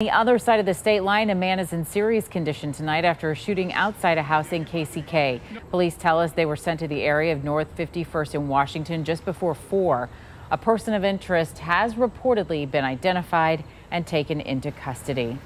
On The other side of the state line, a man is in serious condition tonight after a shooting outside a house in KCK. Police tell us they were sent to the area of North 51st in Washington just before 4. A person of interest has reportedly been identified and taken into custody.